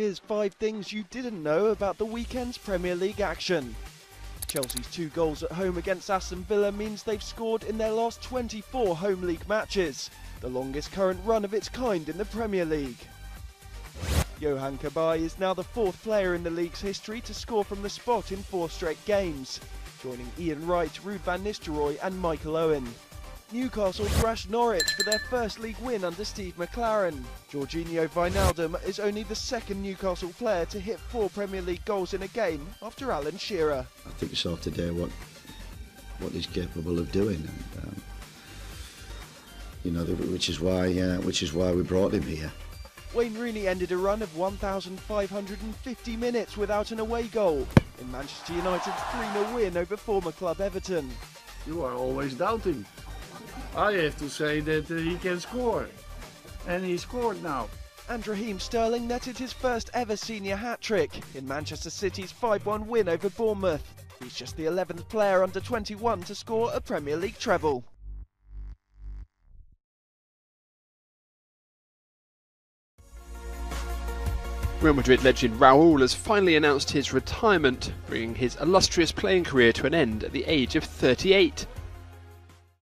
Here's five things you didn't know about the weekend's Premier League action. Chelsea's two goals at home against Aston Villa means they've scored in their last 24 home league matches, the longest current run of its kind in the Premier League. Yohan Cabaye is now the fourth player in the league's history to score from the spot in four straight games, joining Ian Wright, Ruud van Nistelrooy and Michael Owen. Newcastle thrashed Norwich for their first league win under Steve McClaren. Georginio Wijnaldum is only the second Newcastle player to hit four Premier League goals in a game after Alan Shearer. I think we saw today what what he's capable of doing, and, um, you know, which is why uh, which is why we brought him here. Wayne Rooney ended a run of 1,550 minutes without an away goal in Manchester United's 3-0 win over former club Everton. You are always doubting. I have to say that uh, he can score. And he scored now. And Raheem Sterling netted his first ever senior hat-trick in Manchester City's 5-1 win over Bournemouth. He's just the 11th player under 21 to score a Premier League treble. Real Madrid legend Raul has finally announced his retirement, bringing his illustrious playing career to an end at the age of 38.